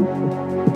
Música